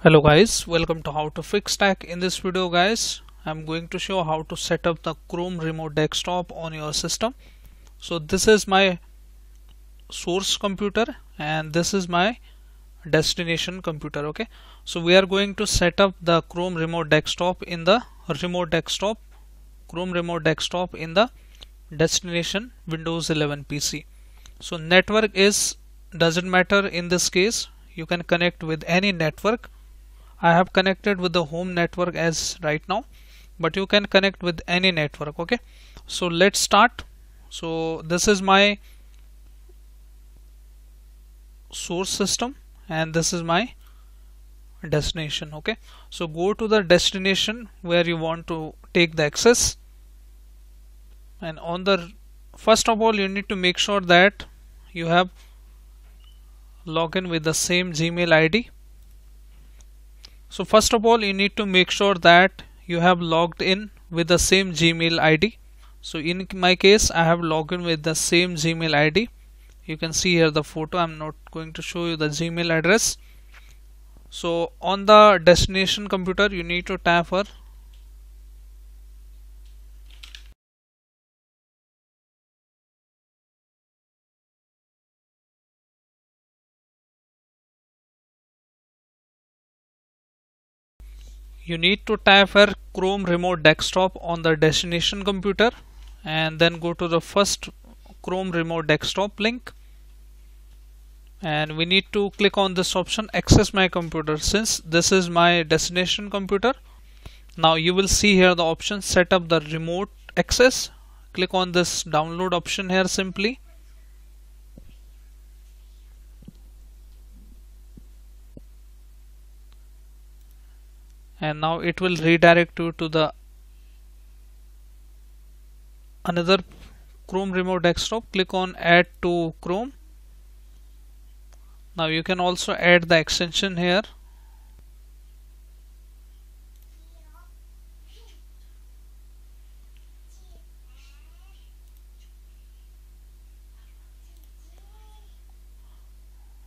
hello guys. Welcome to how to fix tech. In this video guys I'm going to show how to set up the Chrome remote desktop on your system. So this is my source computer and this is my destination computer okay? So we are going to set up the Chrome remote desktop in the remote desktop Chrome remote desktop in the destination Windows 11 PC so network is doesn't matter in this case you can connect with any network I have connected with the home network as right now but you can connect with any network okay? So let's start. So this is my source system and this is my destination okay? So go to the destination where you want to take the access. And on the first of all you need to make sure that you have login with the same Gmail ID so first of all you need to make sure that you have logged in with the same Gmail ID so in my case I have logged in with the same Gmail ID you can see here the photo. I'm not going to show you the Gmail address. So on the destination computer you need to tap for you need to type for Chrome remote desktop on the destination computer and then go to the first Chrome remote desktop link. And we need to click on this option access my computer since this is my destination computer. Now you will see here the option set up the remote access. Click on this download option here simply and now it will redirect you to the another Chrome remote desktop. Click on add to Chrome. Now you can also add the extension here.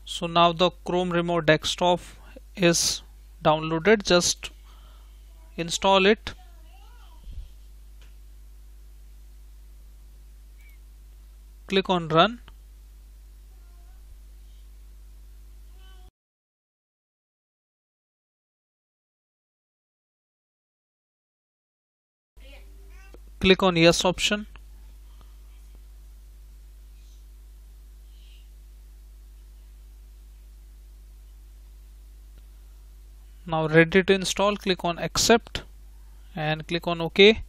So now the Chrome remote desktop is downloaded. Just install it. Click on run. Click on yes option now ready to install click on accept and click on ok.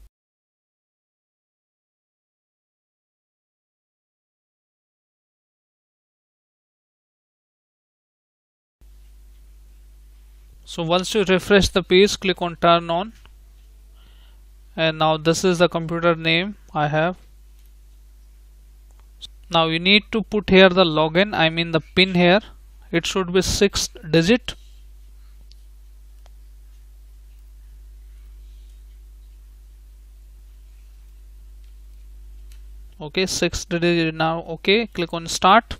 So once you refresh the page click on turn on. And now this is the computer name I have. Now you need to put here the login I mean the pin here. It should be six digit okay six digit now. Okay click on start.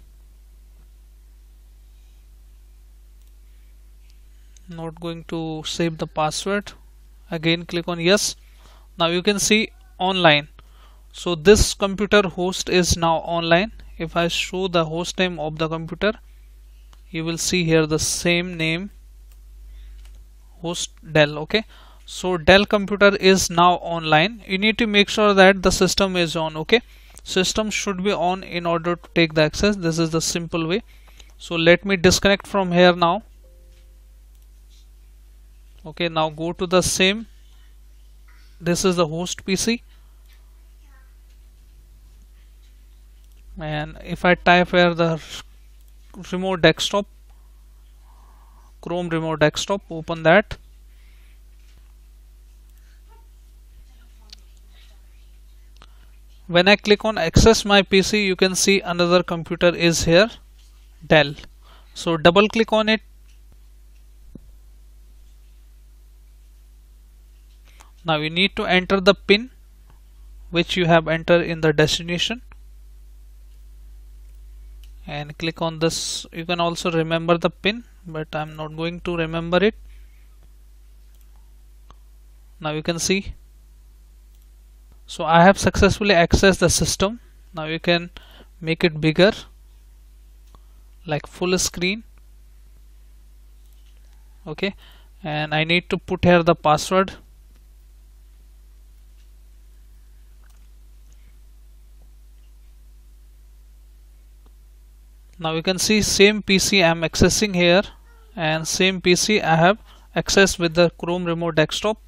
Not going to save the password. Again click on yes. Now you can see online. So this computer host is now online. If I show the host name of the computer you will see here the same name host Dell okay? So Dell computer is now online. You need to make sure that the system is on okay system should be on in order to take the access. This is the simple way. So let me disconnect from here now. Okay now go to the same. This is the host PC and if I type here the remote desktop Chrome remote desktop open that when I click on access my PC you can see another computer is here Dell. So double click on it. Now you need to enter the pin which you have entered in the destination. And click on this. You can also remember the pin but I'm not going to remember it. Now you can see so I have successfully accessed the system. Now you can make it bigger like full screen. Okay. And I need to put here the password. Now you can see same PC I'm accessing here. And same PC I have access with the Chrome remote desktop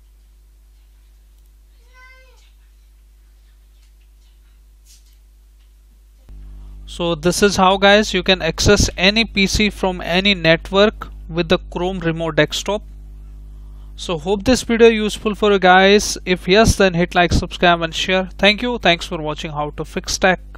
so this is how guys you can access any PC from any network with the Chrome remote desktop. So hope this video useful for you guys. If yes then hit like subscribe and share. Thank you. Thanks for watching how to fix tech